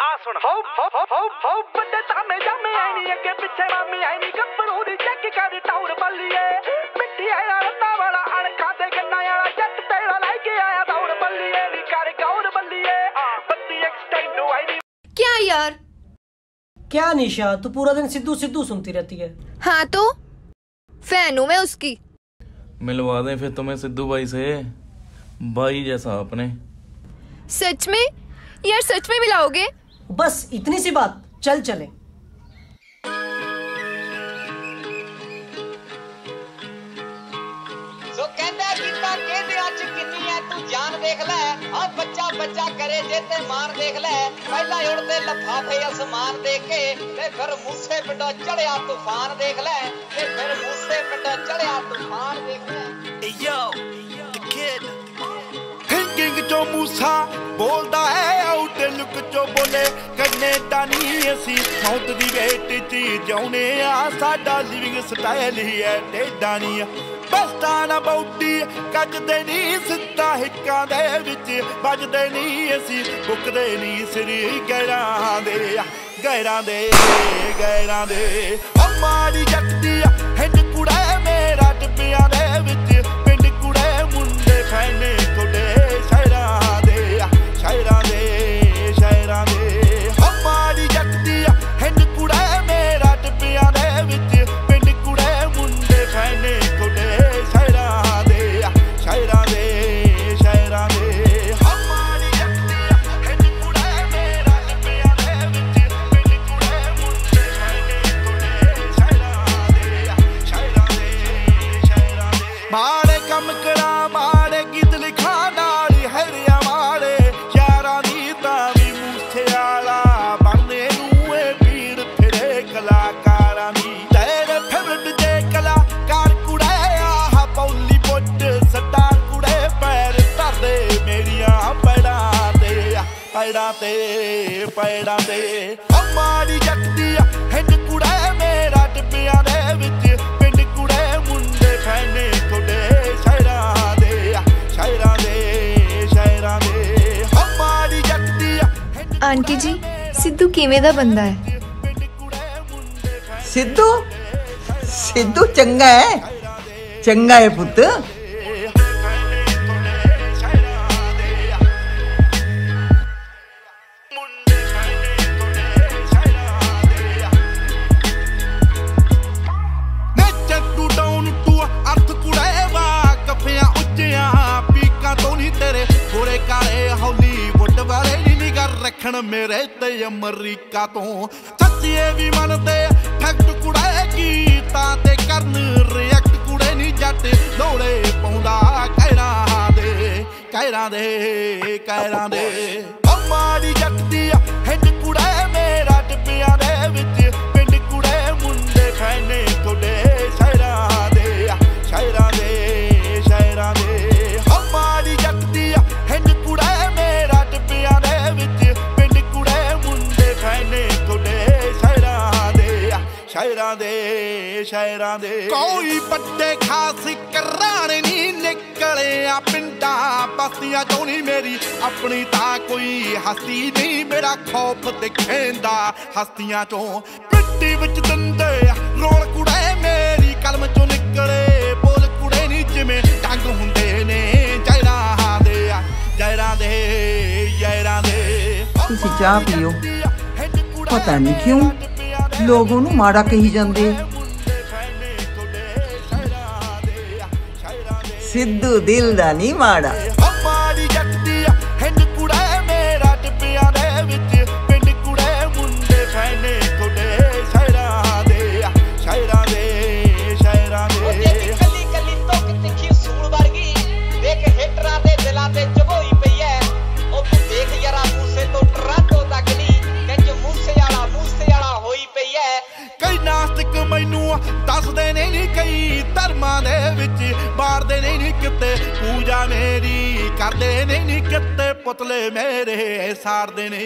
ਆ ਸੁਣ ਹੋ ਹੋ ਹੋ ਹੋ ਹੋ ਵੱਡੇ ਤਾਮੇ ਜਾਮੇ ਆਈ ਨਹੀਂ ਅੱਗੇ ਪਿੱਛੇ ਮਾਮੀ ਆਈ ਨਹੀਂ ਗੱਭਰੂ ਦੀ ਚੈੱਕ ਕਰ ਟੌਰ ਬੱਲੀਏ ਮਿੱਟੀ ਆਇਆ ਰੱਤਾ ਵਾਲਾ ਅਣਖਾਂ ਤੇ ਗੰਨਾ ਵਾਲਾ ਜੱਟ ਤੇੜਾ ਲੈ ਕੇ ਆਇਆ ਦੌੜ ਬੱਲੀਏ ਨੀ ਕਰ ਗੌਰ ਬੱਲੀਏ ਬੱਤੀ ਐਕਸਟੈਂਡ ਆਈ ਨਹੀਂ क्या यार क्या निशा तू पूरा दिन सिद्धू सिद्धू सुनती रहती है हाँ तो फैन हूं मैं उसकी मिलवा दें फिर तुम्हें सिद्धू भाई से भाई जैसा अपने सच में यार सच में मिलाओगे बस इतनी सी बात चल चले ਸੋ ਕਹਿੰਦਾ ਕੀਤਾ ਕਿਹਦੇ ਚ ਕਿੰਨੀ ਐ ਤੂੰ ਜਾਨ ਦੇਖ ਲੈ ਆ ਬੱਚਾ ਬੱਚਾ ਕਰੇ ਜੇ ਤੇ ਮਾਨ ਦੇਖ ਲੈ ਪਹਿਲਾਂ ਉੜਦੇ ਲਫਾਫੇ ਅਸਮਾਨ ਦੇਖ ਕੇ ਤੇ ਫਿਰ ਮੂਸੇ ਪਿੰਡੋਂ ਚੜਿਆ ਤੂਫਾਨ ਦੇਖ ਲੈ ਤੇ ਫਿਰ ਮੂਸੇ ਪਿੰਡੋਂ ਚੜਿਆ ਤੂਫਾਨ ਦੇਖ ਲੈ ਥਿੰਕਿੰਗ ਚੋਂ ਮੂਸਾ ਬੋਲਦਾ ਹੈ ਆਊਟ ਲੁੱਕ ਚੋਂ ਬੋਲੇ। ਕਰਨੇ ਤਾਂ ਨਹੀਂ ਅਸੀਂ ਮੌਤ ਦੀ ਵੇਟ 'ਚ ਜਾਉਨੇ ਆ। ਸਾਡਾ ਲਿਵਿੰਗ ਸਟਾਈਲ ਹੀ ਹੈ ਟੇਡਾ ਨਹੀਂ ਬਸਤਾ ਨਾ ਬੌਡੀ ਕੱਜਦੇ ਨਹੀਂ ਸਿੱਧਾ ਹਿੱਕਾਂ ਦੇ ਵਿੱਚ। ਵੱਜਦੇ ਨਹੀਂ ਅਸੀਂ ਬੁੱਕਦੇ ਨਹੀਂ ਸਰੀ ਗੈਰਾਂ ਦੇ ਗੈਰਾਂ ਦੇ ਗੈਰਾਂ ਦੇ। ਹਮਾਰੀ ਜੱਟ ਦੀ ਹਿੰਡ ਕੁੜਾ ਮੇਰਾ ਟਿੱਬਿਆਂ ਦੇ ਵਿੱਚ। ਪਿੰਡ ਕੁੜੇ ਮੁੰਡੇ ਫੈਨੇ ਤੁਹਾਡੇ ਵੀ ਮੂਸੇ ਨੂੰ ਏ ਪੀਰ ਫਿਰੇ ਕਲਾਕਾਰਾਂ ਦੀ। ਤੇਰੇ ਫੇਵਰਟ ਜੇ ਕਲਾਕਾਰ ਕੁੜੇ, ਆਹ ਪੌਲੀ ਪੁੱਟ ਸਟਾਰ ਕੁੜੇ, ਪੈਰ ਧਰਦੇ ਮੇਰੀਆਂ ਪੈੜਾਂ ਤੇ। ਪੈੜਾਂ ਤੇ ਪੈੜਾਂ ਤੇ। ਹਮਾਰੀ ਜੱਟ ਦੀ ਹਿੰਡ ਕੁੜੇ, ਮੇਰਾ ਟਿੱਬਿਆਂ ਦੇ ਵਿੱਚ ਆਂਟੀ ਜੀ ਸਿੱਧੂ ਕਿਵੇਂ ਦਾ ਬੰਦਾ ਹੈ? ਸਿੱਧੂ? ਸਿੱਧੂ ਚੰਗਾ ਹੈ। ਚੰਗਾ ਹੈ ਪੁੱਤ। ਰੱਖਣ ਮੇਰੇ ਤੇ ਅਮਰੀਕਾ ਤੋਂ। ਸੱਚੀਏ ਵੀ ਮੰਨਦੇ ਫੈਕਟ ਕੁੜੇ ਗੀਤਾਂ ਤੇ ਕਰਨ ਰਿਐਕਟ ਕੁੜੇ ਨਹੀਂ ਜੱਟ, ਲੋੜੇ ਪਾਉਂਦਾ, ਕਹਿਰਾਂ ਦੇ ਕਹਿਰਾਂ ਦੇ ਕਹਿਰਾਂ ਦੇ। ਦੇ ਸ਼ਹਿਰਾਂ ਦੇ। ਕੋਈ ਵੱਡੇ ਖਾਸ ਕਰਾਣੇ ਨਹੀਂ ਨਿਕਲਿਆ। ਪਿੰਡਾਂ ਬਸਤੀਆਂ ਚੋਂ ਨਹੀਂ ਮੇਰੀ ਆਪਣੀ ਤਾਂ ਕੋਈ ਹਸਤੀ ਨਹੀਂ। ਮੇਰਾ ਖੌਫ ਦਿਖੇਂਦਾ ਹਸਤੀਆਂ ਚੋਂ। ਮਿੱਟੀ ਵਿੱਚ ਦੰਦੇ ਰੋਲ ਕੁੜੇ ਮੇਰੀ। ਕਲਮ ਚੋਂ ਨਿਕਲੇ ਬੋਲ ਕੁੜੇ ਨਹੀਂ ਜਿਵੇਂ ਟੰਗ ਹੁੰਦੇ ਨੇ। ਜੈਰਾਂ ਦੇ ਜੈਰਾਂ ਦੇ ਜੈਰਾਂ ਦੇ। ਤੁਸੀਂ ਚਾਹ ਪੀਓ। ਪਤਾ ਨਹੀਂ ਕਿਉਂ ਲੋਕ ਉਹਨੂੰ ਮਾੜਾ ਕਹੀ ਜਾਂਦੇ। ਸਿੱਧੂ ਦਿਲ ਦਾ ਦੱਸਦੇ ਨੇ ਨਹੀਂ ਕਈ ਧਰਮਾਂ ਦੇ ਵਿੱਚ ਮਾਰਦੇ ਨੇ ਨਹੀਂ ਕਿਤੇ ਪੂਜਾ ਮੇਰੀ ਕਰਦੇ ਨੇ ਨਹੀਂ ਕਿਤੇ ਪੁਤਲੇ ਮੇਰੇ ਸਾੜਦੇ ਨੇ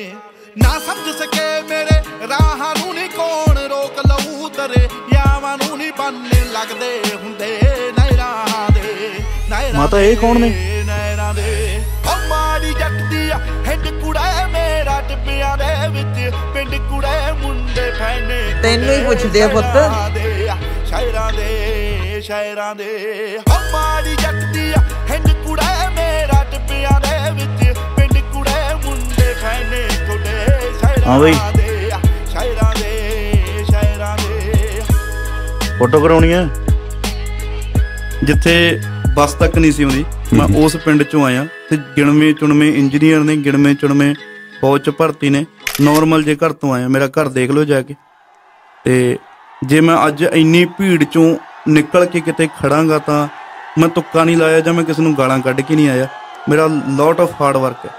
ਨਾ ਸਮਝ ਸਕੇ ਮੇਰੇ ਰਾਹਾਂ ਨੂੰ ਨਹੀਂ ਕੌਣ ਰੋਕ ਲਊ ਤਰੇ ਯਾਵਾਂ ਨੂੰ ਨਹੀਂ ਬੰਨੇ ਲੱਗਦੇ ਹੁੰਦੇ ਨਹਿਰਾਂ ਦੇ ਨਹਿਰਾਂ ਮਾਤਾ ਇਹ ਕੌਣ ਨੇ? ਦੇ, ਨਹਿਰਾਂ ਦੇ ਹਮਾਰੀ ਜੱਟ ਦੀ ਹਿੰਡ ਕੁੜਾ ਮੇਰਾ ਟਿੱਬਿਆਂ ਦੇ ਦੇ ਵਿੱਚ ਪਿੰਡ ਕੁੜੇ ਮੁੰਡੇ ਫੈਨੇ ਤੈਨੂੰ ਹੀ ਪੁੱਛਦੇ ਆ ਪੁੱਤ। ਸ਼ਾਇਰਾਂ ਦੇ, ਹਮਾਰੀ ਜੱਟ ਦੀ ਆ, ਹਿੰਡ ਕੁੜੇ ਮੇਰਾ ਟਿੱਬਿਆਂ ਦੇ ਵਿੱਚ। ਪਿੰਡ ਕੁੜੇ ਮੁੰਡੇ ਹਾਂ ਬਈ। ਸ਼ਾਇਰਾਂ ਦੇ ਸ਼ਾਇਰਾਂ ਦੇ ਸ਼ਾਇਰਾਂ ਦੇ। ਫੋਟੋ ਕਰਾਉਣੀ ਹੈ ਜਿੱਥੇ ਬੱਸ ਤੱਕ ਨਹੀਂ ਸੀ ਆਉਂਦੀ ਮੈਂ ਉਸ ਪਿੰਡ ਚੋਂ ਆਇਆ ਤੇ ਗਿਣਵੇਂ ਚੁਣਵੇਂ ਇੰਜੀਨੀਅਰ ਨੇ ਗਿਣਵੇਂ ਚੁਣਵੇਂ ਫੌਜ ਚ ਭਰਤੀ ਨੇ। ਨਾਰਮਲ ਜੇ ਘਰ ਤੋਂ ਆਇਆ ਮੇਰਾ ਘਰ ਦੇਖ ਲਓ ਜਾ ਕੇ। ਤੇ ਜੇ ਮੈਂ ਅੱਜ ਇੰਨੀ ਭੀੜ ਚੋਂ ਨਿਕਲ ਕੇ ਕਿਤੇ ਖੜਾਂਗਾ ਤਾਂ ਮੈਂ ਤੁੱਕਾ ਨਹੀਂ ਲਾਇਆ ਜਾਂ ਮੈਂ ਕਿਸੇ ਨੂੰ ਗਾਲਾਂ ਕੱਢ ਕੇ ਨਹੀਂ ਆਇਆ। ਮੇਰਾ ਲੋਟ ਆਫ ਹਾਰਡ ਵਰਕ ਹੈ।